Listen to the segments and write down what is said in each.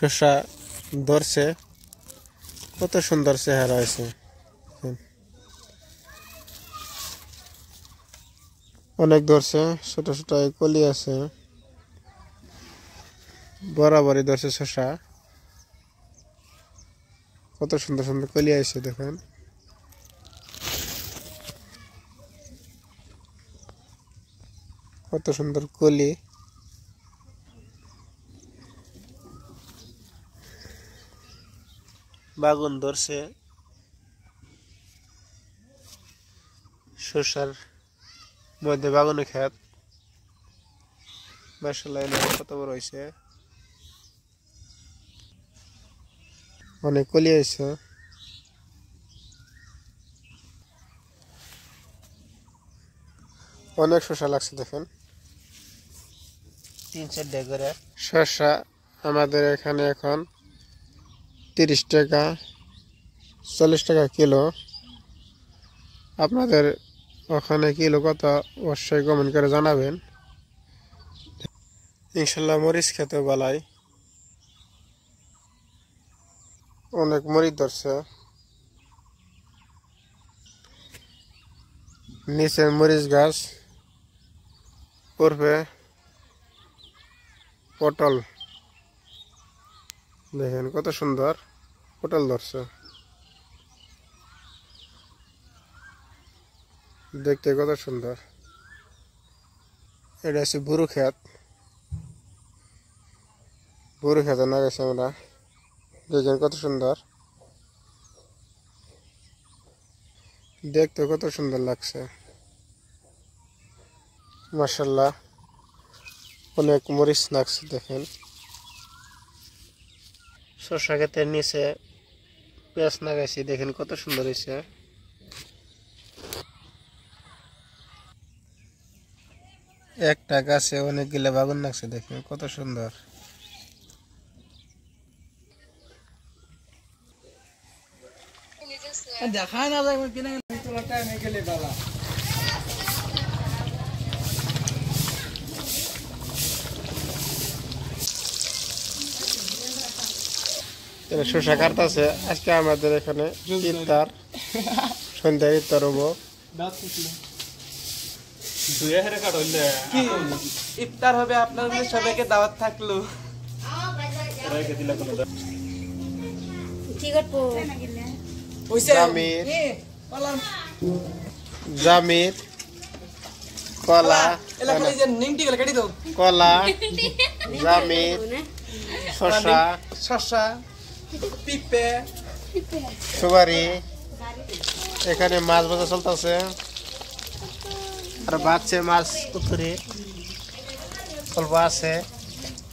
শসা ধরছে, কত সুন্দর চেহারা আছে অনেক ধরছে, ছোট ছোট কলি আছে। বরাবরই ধরছে শসা। কত সুন্দর সুন্দর কলি আছে দেখেন। কত সুন্দর কলি। বাগুন ধরছে। শসার মধ্যে বাগুনে খেত। মাসাল্লাহ কত বড় হয়েছে অনেক কলি হয়েছে অনেক শসা লাগছে দেখেন। তিন চারটে করে। শসা আমাদের এখানে এখন তিরিশ টাকা, চল্লিশ টাকা কিলো। আপনাদের ওখানে কিলো কত, অবশ্যই কমেন্ট করে জানাবেন। ইনশাল্লাহ মরিচ খেতে বলাই। অনেক মরিচ ধরছে। নিচে মরিচ গাছ করবে পটল। দেখেন, কত সুন্দর হোটেল ধরছে। দেখতে কত সুন্দর। এটা হচ্ছে বুরু ক্ষেত। বুরু ক্ষেতে না গেছে আমরা। দেখেন কত সুন্দর। দেখতে কত সুন্দর লাগছে। মার্শাল্লাহ অনেক মরিচ লাগছে দেখেন। শসা ক্ষেতের নিচে পেঁয়াজ লাগাইছি, দেখেন কত সুন্দর হয়েছে একটা গাছে অনেকগুলো বাগুন লাগছে, দেখেন কত সুন্দর। দেখায় না যায় কিনে গেলে শসা কাটতেছে। আজকে আমাদের এখানে ইফতার সন্ধ্যায় ইফতার হব। ইফতার হবে আপনাদের সবাইকে দাওয়াত থাকল। জামির। জামির। কলা। কলা। জামির। শসা। শসা। পিপে সুপারি এখানে মাছ ভাজা চলতেছে আর বাচ্চে মাছ পুকুরে অল্প আছে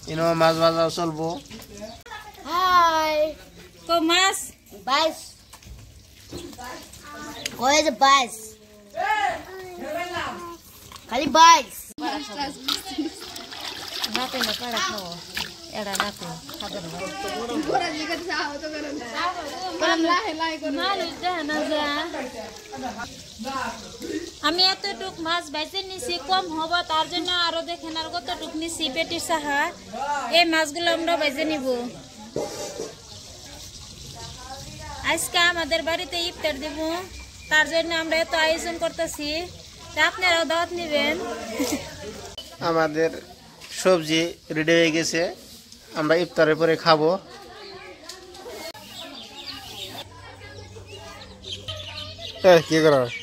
ইনো মাছ ভাজা চলবো হাই তো মাছ বাইশ কয় যে বাইশ খালি বাইশ নাতে না কাড়া খাও এড়া নাতে খাবার মানুষ দেখে না যে। আমি এতটুক মাছ বাইচে নিছি কম হব তার জন্য আরও দেখেন আর কতটুক নিছি পেটির সাহা এই মাছগুলো আমরা বাইজে নিব। আজকে আমাদের বাড়িতে ইফতার দেব তার জন্য আমরা এত আয়োজন করতেছি। তা আপনারাও দাওয়াত নেবেন। আমাদের সবজি রেডি হয়ে গেছে। আমরা ইফতারের পরে খাব কি করা হয়?